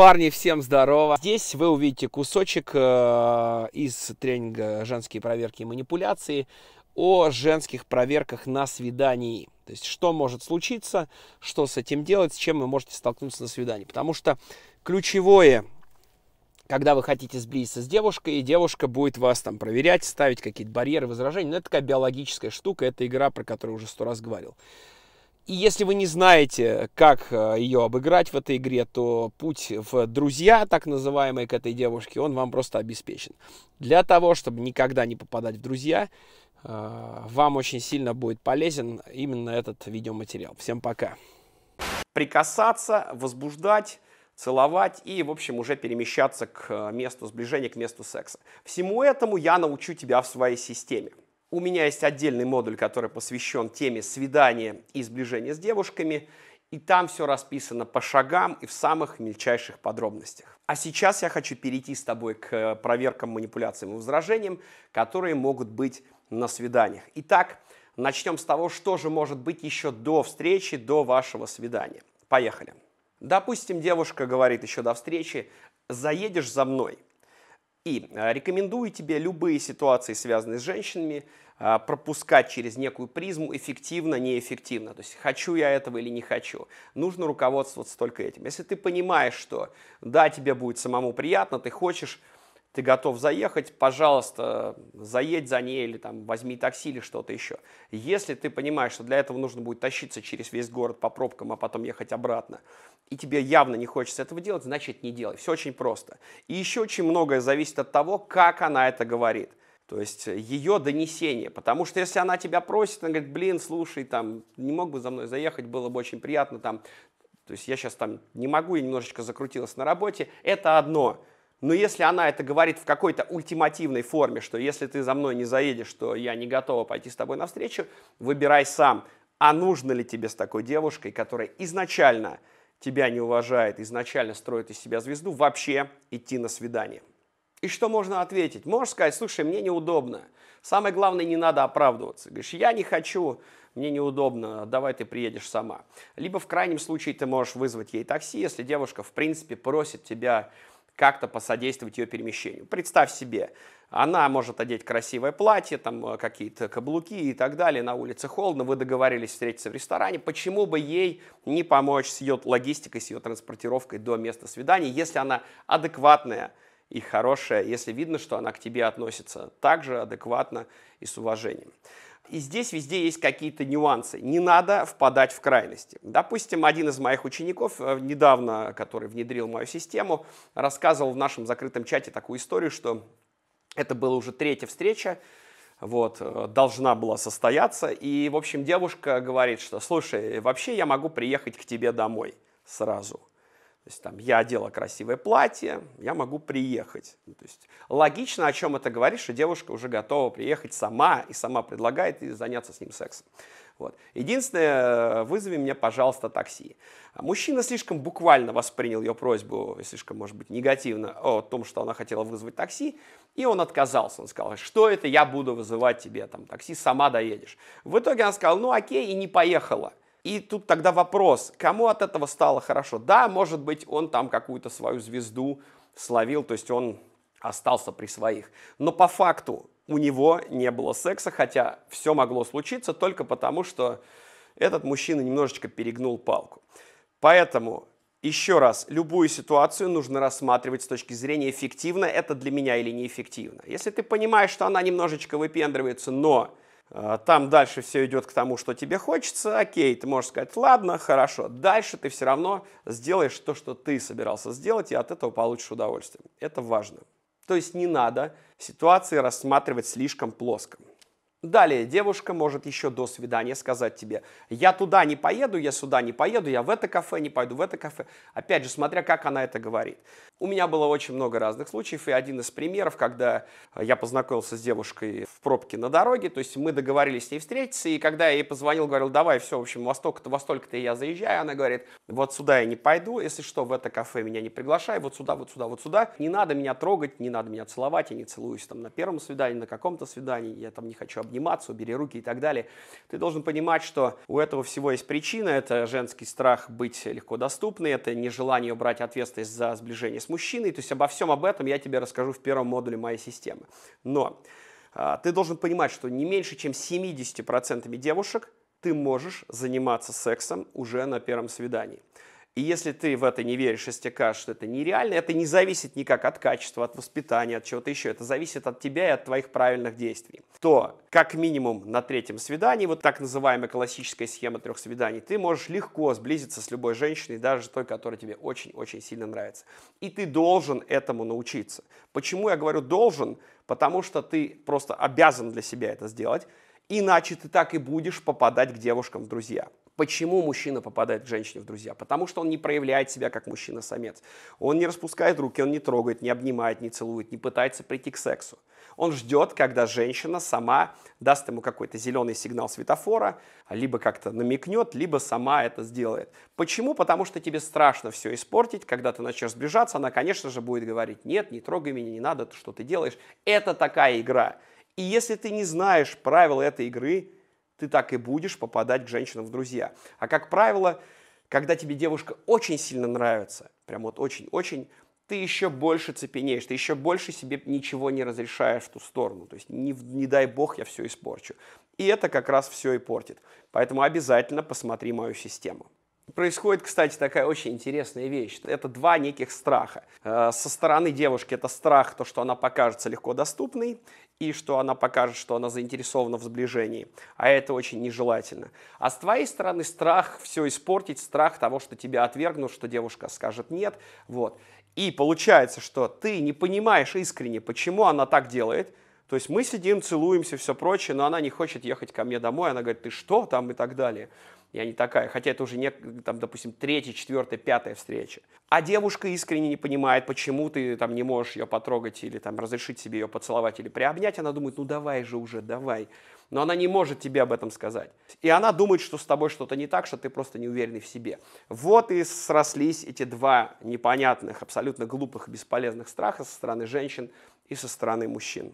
Парни, всем здорово. Здесь вы увидите кусочек э, из тренинга «Женские проверки и манипуляции» о женских проверках на свидании. То есть, что может случиться, что с этим делать, с чем вы можете столкнуться на свидании. Потому что ключевое, когда вы хотите сблизиться с девушкой, и девушка будет вас там проверять, ставить какие-то барьеры, возражения. Ну, это такая биологическая штука, это игра, про которую уже сто раз говорил. И если вы не знаете, как э, ее обыграть в этой игре, то путь в друзья, так называемые, к этой девушке, он вам просто обеспечен. Для того, чтобы никогда не попадать в друзья, э, вам очень сильно будет полезен именно этот видеоматериал. Всем пока. Прикасаться, возбуждать, целовать и, в общем, уже перемещаться к э, месту сближения, к месту секса. Всему этому я научу тебя в своей системе. У меня есть отдельный модуль, который посвящен теме свидания и сближения с девушками, и там все расписано по шагам и в самых мельчайших подробностях. А сейчас я хочу перейти с тобой к проверкам, манипуляциям и возражениям, которые могут быть на свиданиях. Итак, начнем с того, что же может быть еще до встречи, до вашего свидания. Поехали. Допустим, девушка говорит еще до встречи, заедешь за мной – и э, рекомендую тебе любые ситуации, связанные с женщинами, э, пропускать через некую призму эффективно, неэффективно. То есть хочу я этого или не хочу. Нужно руководствоваться только этим. Если ты понимаешь, что да, тебе будет самому приятно, ты хочешь ты готов заехать, пожалуйста, заедь за ней или там возьми такси или что-то еще. Если ты понимаешь, что для этого нужно будет тащиться через весь город по пробкам, а потом ехать обратно, и тебе явно не хочется этого делать, значит не делай. Все очень просто. И еще очень многое зависит от того, как она это говорит. То есть ее донесение. Потому что если она тебя просит, она говорит, блин, слушай, там, не мог бы за мной заехать, было бы очень приятно, там, то есть я сейчас там не могу, я немножечко закрутилась на работе, это одно. Но если она это говорит в какой-то ультимативной форме, что если ты за мной не заедешь, то я не готова пойти с тобой навстречу, выбирай сам, а нужно ли тебе с такой девушкой, которая изначально тебя не уважает, изначально строит из себя звезду, вообще идти на свидание. И что можно ответить? Можешь сказать, слушай, мне неудобно. Самое главное, не надо оправдываться. Говоришь, я не хочу, мне неудобно, давай ты приедешь сама. Либо в крайнем случае ты можешь вызвать ей такси, если девушка, в принципе, просит тебя как-то посодействовать ее перемещению. Представь себе, она может одеть красивое платье, там э, какие-то каблуки и так далее, на улице холодно, вы договорились встретиться в ресторане, почему бы ей не помочь с ее логистикой, с ее транспортировкой до места свидания, если она адекватная и хорошая, если видно, что она к тебе относится также адекватно и с уважением. И здесь везде есть какие-то нюансы. Не надо впадать в крайности. Допустим, один из моих учеников, э, недавно, который внедрил мою систему, рассказывал в нашем закрытом чате такую историю, что это была уже третья встреча, вот, э, должна была состояться. И, в общем, девушка говорит, что, слушай, вообще я могу приехать к тебе домой сразу. Есть там я одела красивое платье, я могу приехать. Ну, то есть логично, о чем это говорит, что девушка уже готова приехать сама и сама предлагает и заняться с ним сексом. Вот. Единственное, вызови мне, пожалуйста, такси. Мужчина слишком буквально воспринял ее просьбу, слишком, может быть, негативно о том, что она хотела вызвать такси, и он отказался. Он сказал, что это я буду вызывать тебе там такси, сама доедешь. В итоге она сказала, ну окей, и не поехала. И тут тогда вопрос, кому от этого стало хорошо? Да, может быть, он там какую-то свою звезду словил, то есть он остался при своих. Но по факту у него не было секса, хотя все могло случиться только потому, что этот мужчина немножечко перегнул палку. Поэтому еще раз, любую ситуацию нужно рассматривать с точки зрения эффективно это для меня или неэффективно. Если ты понимаешь, что она немножечко выпендривается, но там дальше все идет к тому, что тебе хочется, окей, ты можешь сказать, ладно, хорошо. Дальше ты все равно сделаешь то, что ты собирался сделать, и от этого получишь удовольствие. Это важно. То есть не надо ситуации рассматривать слишком плоско. Далее, девушка может еще до свидания сказать тебе, я туда не поеду, я сюда не поеду, я в это кафе не пойду, в это кафе. Опять же, смотря как она это говорит. У меня было очень много разных случаев, и один из примеров, когда я познакомился с девушкой в пробке на дороге, то есть мы договорились с ней встретиться, и когда я ей позвонил, говорил, давай, все, в общем, во столько-то, во столько-то я заезжаю, она говорит, вот сюда я не пойду, если что, в это кафе меня не приглашай, вот сюда, вот сюда, вот сюда. Не надо меня трогать, не надо меня целовать, я не целуюсь там на первом свидании, на каком-то свидании, я там не хочу об обниматься, убери руки и так далее. Ты должен понимать, что у этого всего есть причина. Это женский страх быть легко доступной, это нежелание брать ответственность за сближение с мужчиной. То есть обо всем об этом я тебе расскажу в первом модуле моей системы. Но а, ты должен понимать, что не меньше, чем 70% девушек ты можешь заниматься сексом уже на первом свидании. И если ты в это не веришь, если тебе что это нереально, это не зависит никак от качества, от воспитания, от чего-то еще. Это зависит от тебя и от твоих правильных действий. То, как минимум на третьем свидании, вот так называемая классическая схема трех свиданий, ты можешь легко сблизиться с любой женщиной, даже той, которая тебе очень-очень сильно нравится. И ты должен этому научиться. Почему я говорю должен? Потому что ты просто обязан для себя это сделать. Иначе ты так и будешь попадать к девушкам в друзья. Почему мужчина попадает к женщине в друзья? Потому что он не проявляет себя как мужчина-самец. Он не распускает руки, он не трогает, не обнимает, не целует, не пытается прийти к сексу. Он ждет, когда женщина сама даст ему какой-то зеленый сигнал светофора, либо как-то намекнет, либо сама это сделает. Почему? Потому что тебе страшно все испортить. Когда ты начнешь сближаться, она, конечно же, будет говорить, нет, не трогай меня, не надо, что ты делаешь. Это такая игра. И если ты не знаешь правил этой игры, ты так и будешь попадать к женщинам в друзья. А как правило, когда тебе девушка очень сильно нравится, прям вот очень-очень, ты еще больше цепенеешь, ты еще больше себе ничего не разрешаешь в ту сторону. То есть не, не дай бог я все испорчу. И это как раз все и портит. Поэтому обязательно посмотри мою систему. Происходит, кстати, такая очень интересная вещь. Это два неких страха. Э, со стороны девушки это страх, то, что она покажется легко доступной, и что она покажет, что она заинтересована в сближении. А это очень нежелательно. А с твоей стороны страх все испортить, страх того, что тебя отвергнут, что девушка скажет нет. Вот. И получается, что ты не понимаешь искренне, почему она так делает. То есть мы сидим, целуемся, все прочее, но она не хочет ехать ко мне домой. Она говорит, ты что там и так далее я не такая, хотя это уже, не, там, допустим, третья, четвертая, пятая встреча. А девушка искренне не понимает, почему ты там не можешь ее потрогать или там разрешить себе ее поцеловать или приобнять, она думает, ну давай же уже, давай. Но она не может тебе об этом сказать. И она думает, что с тобой что-то не так, что ты просто не уверенный в себе. Вот и срослись эти два непонятных, абсолютно глупых и бесполезных страха со стороны женщин и со стороны мужчин.